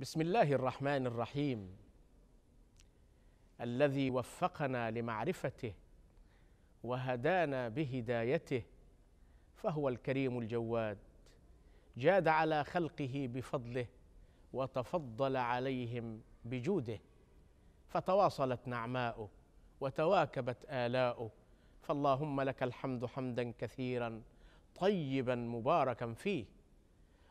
بسم الله الرحمن الرحيم. الذي وفقنا لمعرفته وهدانا بهدايته فهو الكريم الجواد. جاد على خلقه بفضله وتفضل عليهم بجوده. فتواصلت نعماؤه وتواكبت آلاؤه. فاللهم لك الحمد حمدا كثيرا طيبا مباركا فيه.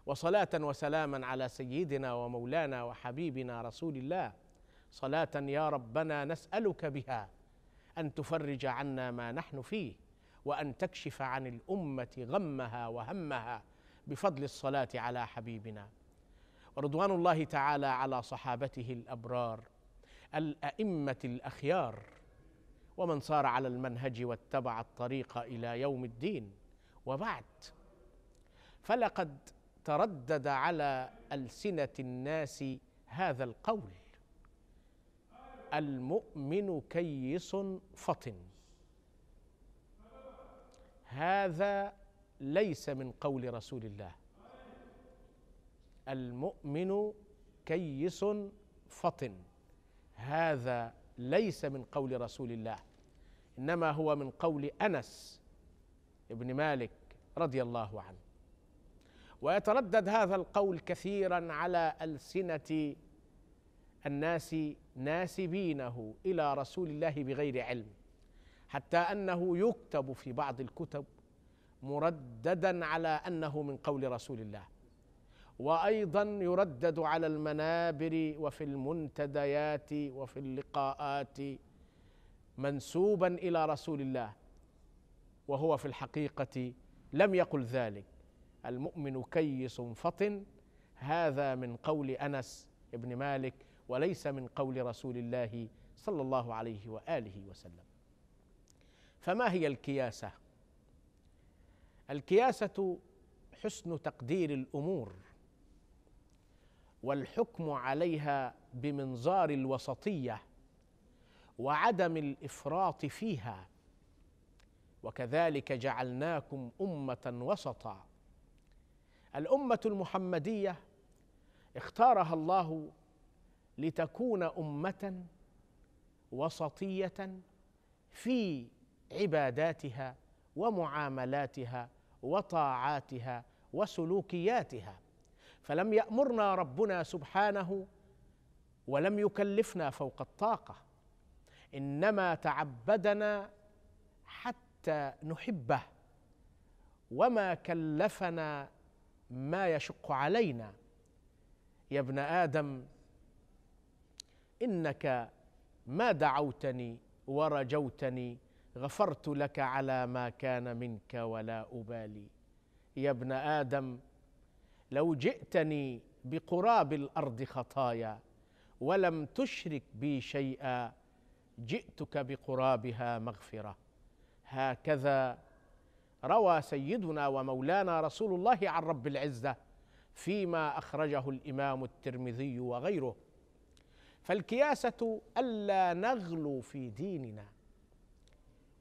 وصلاة وسلاما على سيدنا ومولانا وحبيبنا رسول الله. صلاة يا ربنا نسألك بها أن تفرج عنا ما نحن فيه وأن تكشف عن الأمة غمها وهمها بفضل الصلاة على حبيبنا. ورضوان الله تعالى على صحابته الأبرار الأئمة الأخيار ومن صار على المنهج واتبع الطريق إلى يوم الدين. وبعد فلقد تردد على ألسنة الناس هذا القول. المؤمن كيس فطن. هذا ليس من قول رسول الله. المؤمن كيس فطن. هذا ليس من قول رسول الله. إنما هو من قول أنس ابن مالك رضي الله عنه. ويتردد هذا القول كثيرا على ألسنة الناس ناسبينه إلى رسول الله بغير علم حتى أنه يكتب في بعض الكتب مرددا على أنه من قول رسول الله. وأيضا يردد على المنابر وفي المنتديات وفي اللقاءات منسوبا إلى رسول الله وهو في الحقيقة لم يقل ذلك. المؤمن كيس فطن هذا من قول أنس بن مالك وليس من قول رسول الله صلى الله عليه وآله وسلم. فما هي الكياسة؟ الكياسة حسن تقدير الأمور والحكم عليها بمنظار الوسطية وعدم الإفراط فيها وكذلك جعلناكم أمة وسطا. الأمة المحمدية اختارها الله لتكون أمة وسطية في عباداتها ومعاملاتها وطاعاتها وسلوكياتها. فلم يأمرنا ربنا سبحانه ولم يكلفنا فوق الطاقة. إنما تعبدنا حتى نحبه وما كلفنا ما يشق علينا. يا ابن آدم إنك ما دعوتني ورجوتني غفرت لك على ما كان منك ولا أبالي. يا ابن آدم لو جئتني بقراب الأرض خطايا ولم تشرك بي شيئا جئتك بقرابها مغفرة. هكذا روى سيدنا ومولانا رسول الله عن رب العزة فيما أخرجه الإمام الترمذي وغيره. فالكياسة ألا نغلو في ديننا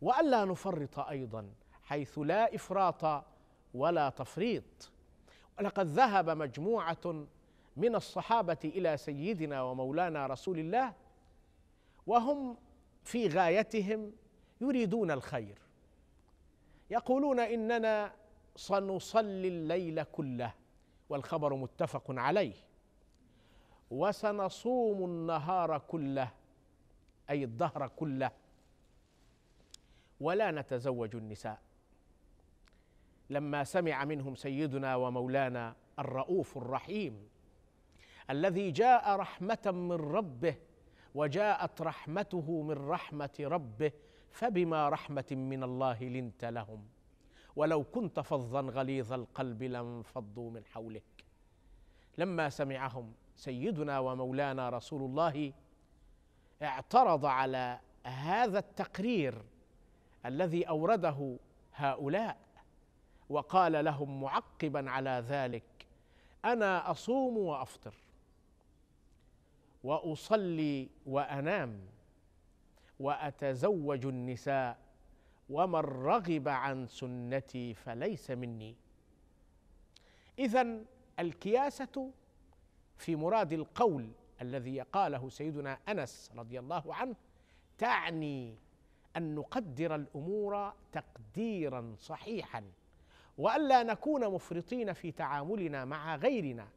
وألا نفرط أيضا حيث لا إفراط ولا تفريط. ولقد ذهب مجموعة من الصحابة إلى سيدنا ومولانا رسول الله وهم في غايتهم يريدون الخير. يقولون إننا سنصلي الليل كله والخبر متفق عليه. وسنصوم النهار كله أي الدهر كله ولا نتزوج النساء. لما سمع منهم سيدنا ومولانا الرؤوف الرحيم الذي جاء رحمة من ربه وجاءت رحمته من رحمة ربه فبما رحمة من الله لنت لهم. ولو كنت فظا غليظ القلب لانفضوا من حولك. لما سمعهم سيدنا ومولانا رسول الله اعترض على هذا التقرير الذي أورده هؤلاء وقال لهم معقبا على ذلك أنا أصوم وأفطر وأصلي وأنام. وأتزوج النساء ومن رغب عن سنتي فليس مني. إذا الكياسة في مراد القول الذي قاله سيدنا أنس رضي الله عنه تعني أن نقدر الأمور تقديرا صحيحا والا نكون مفرطين في تعاملنا مع غيرنا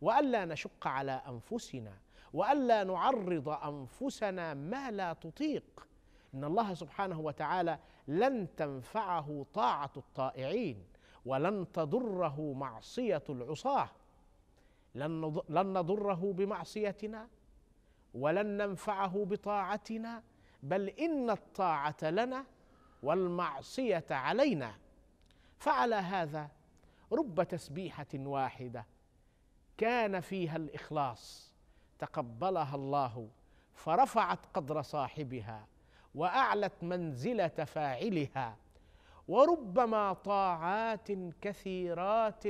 والا نشق على أنفسنا وألا نعرض أنفسنا ما لا تطيق. إن الله سبحانه وتعالى لن تنفعه طاعة الطائعين ولن تضره معصية العصاة. لن نضره بمعصيتنا ولن ننفعه بطاعتنا بل إن الطاعة لنا والمعصية علينا. فعلى هذا رب تسبيحة واحدة كان فيها الإخلاص. تقبلها الله فرفعت قدر صاحبها وأعلت منزلة فاعلها. وربما طاعات كثيرات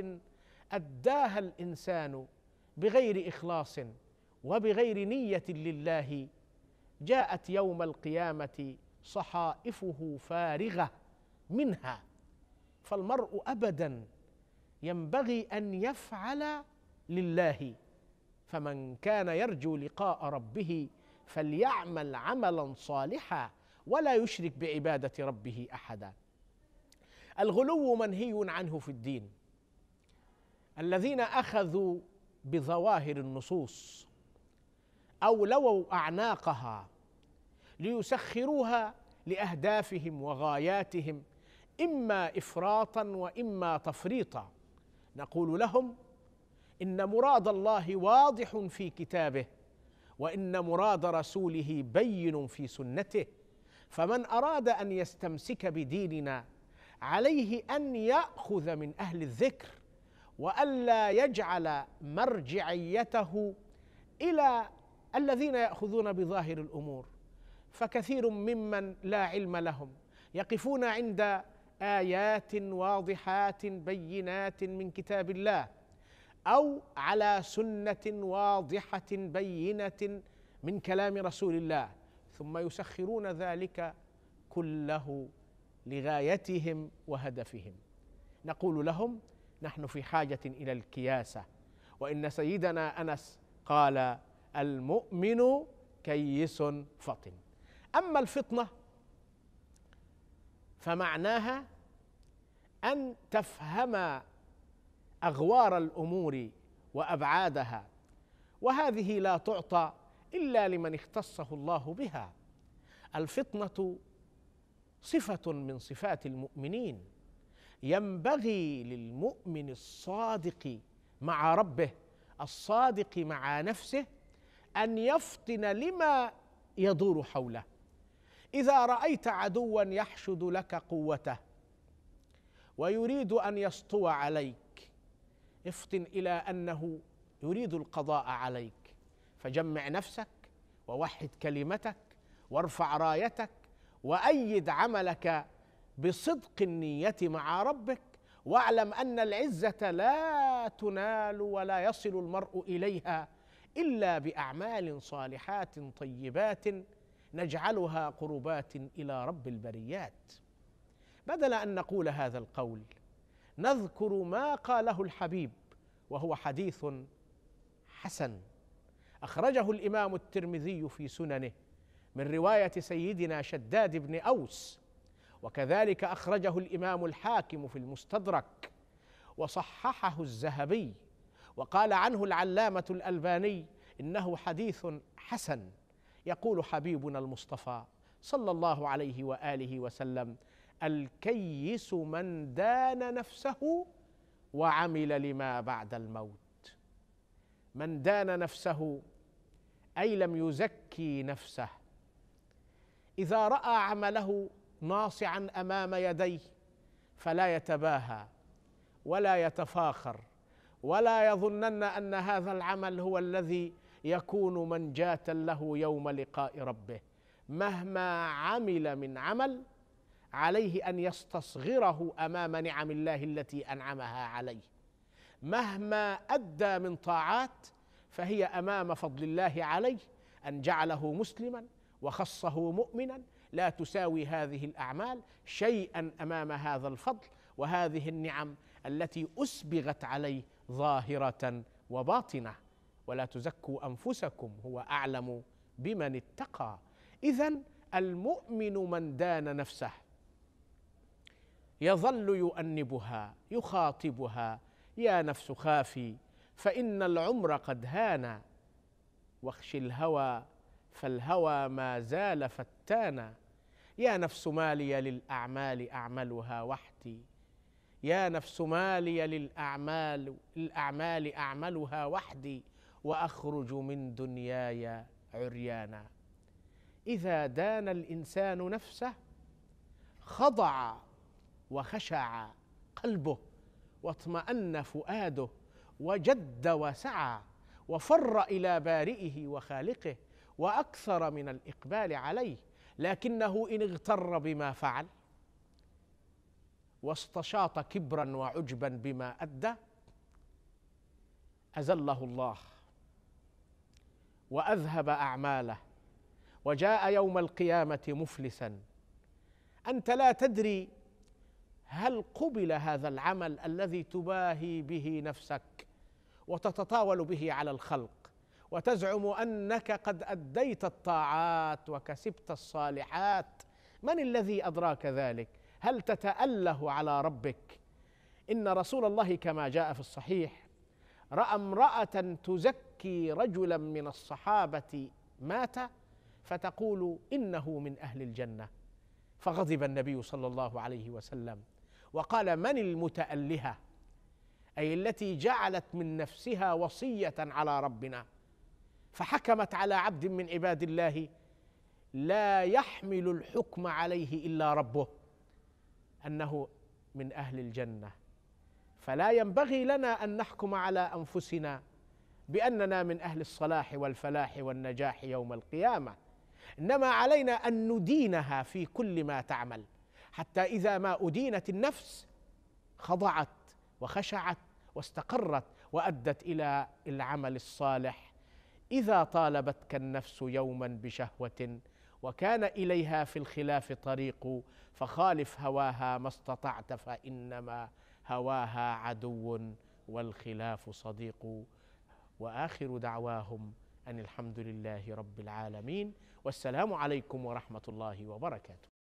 أداها الإنسان بغير إخلاص وبغير نية لله. جاءت يوم القيامة صحائفه فارغة منها. فالمرء ابدا ينبغي أن يفعل لله. فمن كان يرجو لقاء ربه فليعمل عملا صالحا ولا يشرك بعبادة ربه احدا. الغلو منهي عنه في الدين. الذين أخذوا بظواهر النصوص اولووا أعناقها ليسخروها لأهدافهم وغاياتهم إما افراطا وإما تفريطا. نقول لهم إن مراد الله واضح في كتابه وإن مراد رسوله بين في سنته. فمن أراد أن يستمسك بديننا عليه أن يأخذ من أهل الذكر والا يجعل مرجعيته إلى الذين يأخذون بظاهر الأمور. فكثير ممن لا علم لهم يقفون عند آيات واضحات بينات من كتاب الله. أو على سنة واضحة بينة من كلام رسول الله ثم يسخرون ذلك كله لغايتهم وهدفهم. نقول لهم نحن في حاجة إلى الكياسه وإن سيدنا أنس قال المؤمن كيس فطن. أما الفطنة فمعناها أن تفهم أغوار الأمور وأبعادها وهذه لا تعطى إلا لمن اختصه الله بها. الفطنة صفة من صفات المؤمنين ينبغي للمؤمن الصادق مع ربه الصادق مع نفسه أن يفطن لما يدور حوله. إذا رأيت عدوا يحشد لك قوته ويريد أن يسطو عليك. افطن إلى أنه يريد القضاء عليك. فجمع نفسك ووحد كلمتك وارفع رايتك وأيد عملك بصدق النية مع ربك واعلم أن العزة لا تنال ولا يصل المرء إليها إلا بأعمال صالحات طيبات نجعلها قربات إلى رب البريات. بدل أن نقول هذا القول نذكر ما قاله الحبيب وهو حديث حسن. أخرجه الإمام الترمذي في سننه من رواية سيدنا شداد بن أوس وكذلك أخرجه الإمام الحاكم في المستدرك وصححه الذهبي وقال عنه العلامة الألباني إنه حديث حسن. يقول حبيبنا المصطفى صلى الله عليه وآله وسلم الكيس من دان نفسه وعمل لما بعد الموت. من دان نفسه أي لم يزكي نفسه. إذا رأى عمله ناصعا أمام يديه فلا يتباهى ولا يتفاخر ولا يظنن أن هذا العمل هو الذي يكون منجاة له يوم لقاء ربه مهما عمل من عمل عليه أن يستصغره أمام نعم الله التي أنعمها عليه. مهما أدى من طاعات فهي أمام فضل الله عليه أن جعله مسلما وخصه مؤمنا لا تساوي هذه الأعمال شيئا أمام هذا الفضل وهذه النعم التي أسبغت عليه ظاهرة وباطنة. ولا تزكوا أنفسكم هو أعلم بمن اتقى. اذا المؤمن من دان نفسه يظل يؤنبها يخاطبها يا نفس خافي فإن العمر قد هان واخش الهوى فالهوى ما زال فتانا. يا نفس مالي للأعمال أعملها وحدي يا نفس مالي للأعمال الأعمال أعملها وحدي وأخرج من دنياي عريانا. إذا دان الإنسان نفسه خضع وخشع قلبه واطمأن فؤاده وجد وسعى وفر إلى بارئه وخالقه وأكثر من الإقبال عليه لكنه إن اغتر بما فعل واستشاط كبرا وعجبا بما أدى أزله الله وأذهب أعماله وجاء يوم القيامة مفلسا أنت لا تدري هل قبل هذا العمل الذي تباهي به نفسك وتتطاول به على الخلق وتزعم أنك قد أديت الطاعات وكسبت الصالحات؟ من الذي أدراك ذلك؟ هل تتأله على ربك؟ إن رسول الله كما جاء في الصحيح رأى امرأة تزكي رجلا من الصحابة مات فتقول إنه من أهل الجنة. فغضب النبي صلى الله عليه وسلم. وقال من المتألهة؟ أي التي جعلت من نفسها وصية على ربنا. فحكمت على عبد من عباد الله لا يحمل الحكم عليه إلا ربه أنه من أهل الجنة. فلا ينبغي لنا أن نحكم على أنفسنا بأننا من أهل الصلاح والفلاح والنجاح يوم القيامة. إنما علينا أن ندينها في كل ما تعمل. حتى إذا ما أدينت النفس خضعت وخشعت واستقرت وأدت إلى العمل الصالح. إذا طالبتك النفس يوما بشهوة وكان إليها في الخلاف طريق فخالف هواها ما استطعت فإنما هواها عدو والخلاف صديق. وآخر دعواهم أن الحمد لله رب العالمين. والسلام عليكم ورحمة الله وبركاته.